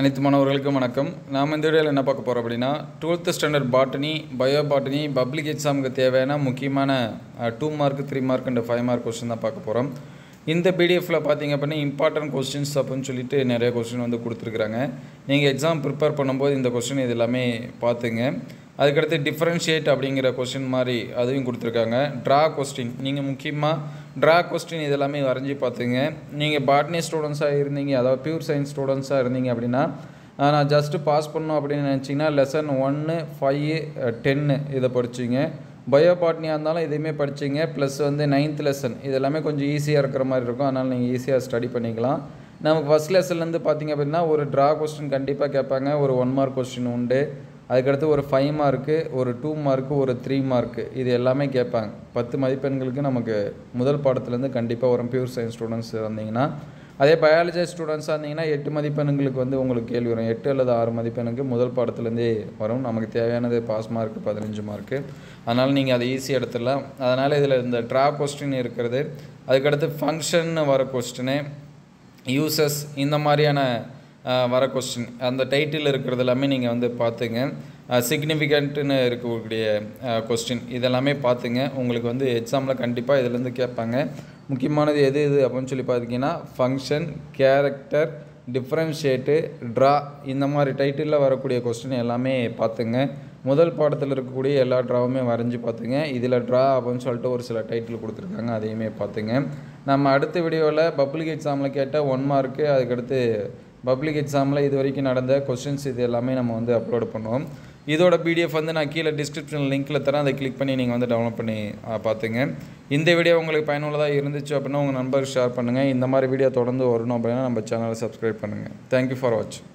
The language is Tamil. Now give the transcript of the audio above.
அனைத்து மாணவர்களுக்கும் வணக்கம். நாம் இந்த வீடியோவில் என்ன பார்க்க போகிறோம் அப்படின்னா twelfth standard botany bio botany public எக்ஸாமுக்கு தேவையான முக்கியமான two mark three mark and five mark question தான் பார்க்க போகிறோம் இந்த பிடிஎஃப்பில் பார்த்தீங்க அப்படின்னா இம்பார்ட்டன்ட் கொஸ்டின்ஸ் அப்படின்னு சொல்லிட்டு நிறைய கொஸ்டின் வந்து கொடுத்துருக்குறாங்க. நீங்கள் எக்ஸாம் ப்ரிப்பேர் பண்ணும்போது இந்த கொஸ்டின் இது எல்லாமே பார்த்துங்க. அதுக்கடுத்து டிஃப்ரென்ஷியேட் அப்படிங்கிற கொஸ்டின் மாதிரி அதையும் கொடுத்துருக்காங்க. ட்ரா கொஸ்டின் நீங்கள் முக்கியமாக ட்ரா கொஸ்டின் இதெல்லாமே வரைஞ்சி பார்த்துங்க. நீங்கள் பாட்னி ஸ்டூடெண்ட்ஸாக இருந்தீங்க அதாவது பியூர் சயின்ஸ் ஸ்டூடெண்ட்ஸாக இருந்தீங்க அப்படின்னா நான் ஜஸ்ட்டு பாஸ் பண்ணணும் அப்படின்னு நினச்சிங்கன்னா லெசன் ஒன்று ஃபைவ் டென்னு இதை படிச்சிங்க. பயோ பாட்னியாக இருந்தாலும் இதையுமே படிச்சிங்க. ப்ளஸ் வந்து நைன்த் லெசன் இது எல்லாமே கொஞ்சம் ஈஸியாக இருக்கிற மாதிரி இருக்கும். அதனால் நீங்கள் ஈஸியாக ஸ்டடி பண்ணிக்கலாம். நமக்கு ஃபஸ்ட் லெசன்லேருந்து பார்த்தீங்க அப்படின்னா ஒரு ட்ரா கொஸ்டின் கண்டிப்பாக கேட்பாங்க. ஒரு ஒன் மார்க் கொஸ்டின் உண்டு. அதுக்கடுத்து ஒரு ஃபைவ் மார்க்கு ஒரு டூ மார்க்கு ஒரு த்ரீ மார்க்கு இது எல்லாமே கேட்பாங்க. பத்து மதிப்பெண்களுக்கு நமக்கு முதல் பாடத்துலேருந்து கண்டிப்பாக வரும் பியூர் சயின்ஸ் ஸ்டூடெண்ட்ஸ் இருந்தீங்கன்னா அதே பயாலஜி ஸ்டூடெண்ட்ஸாக இருந்தீங்கன்னா எட்டு மதிப்பெண்களுக்கு வந்து உங்களுக்கு கேள்வி வரும். எட்டு அல்லது ஆறு மதிப்பெண்ணுக்கு முதல் பாடத்துலேருந்தே வரும். நமக்கு தேவையானது பாஸ் மார்க் பதினஞ்சு மார்க்கு அதனால் நீங்கள் அதை ஈஸியாக எடுத்துடலாம். அதனால் இதில் இந்த ட்ரா கொஸ்டின் இருக்கிறது. அதுக்கடுத்து ஃபங்க்ஷன் வர கொஸ்டினு யூசஸ் இந்த மாதிரியான வர கொஸ்டின் அந்த டைட்டில் இருக்கிறது எல்லாமே நீங்கள் வந்து பார்த்துங்க. சிக்னிஃபிகண்ட்டுன்னு இருக்கக்கூடிய கொஸ்டின் இதெல்லாமே பார்த்துங்க. உங்களுக்கு வந்து எக்ஸாமில் கண்டிப்பாக இதுலேருந்து கேட்பாங்க. முக்கியமானது எது எது அப்படின்னு சொல்லி பார்த்தீங்கன்னா ஃபங்க்ஷன் கேரக்டர் டிஃப்ரென்ஷியேட்டு ட்ரா இந்த மாதிரி டைட்டிலில் வரக்கூடிய கொஸ்டின் எல்லாமே பார்த்துங்க. முதல் பாடத்தில் இருக்கக்கூடிய எல்லா ட்ராவுமே வரைஞ்சி பார்த்துங்க. இதில் ட்ரா அப்படின்னு சொல்லிட்டு ஒரு சில டைட்டில் கொடுத்துருக்காங்க. அதையுமே பார்த்துங்க. நம்ம அடுத்த வீடியோவில் பப்ளிக் எக்ஸாமில் கேட்டால் ஒன் மார்க்கு அதுக்கடுத்து பப்ளிக் எக்ஸாமில் இது வரைக்கும் நடந்த கொஸ்டின்ஸ் இது எல்லாமே நம்ம வந்து அப்லோட் பண்ணுவோம். இதோட பிடிஎஃப் வந்து நான் கீழே டிஸ்கிரிப்ஷன் லிங்க்கில் தரேன். அதை கிளிக் பண்ணி நீங்கள் வந்து டவுன்லோட் பண்ணி பார்த்துங்க இந்த வீடியோ உங்களுக்கு பயனுள்ளதாக இருந்துச்சு அப்படின்னா உங்கள் நண்பருக்கு ஷேர் பண்ணுங்கள் இந்த மாதிரி வீடியோ தொடர்ந்து வரணும் அப்படின்னா நம்ம சேனலை சப்ஸ்கிரைப் பண்ணுங்கள் தேங்க்யூ ஃபார் வாட்சிங்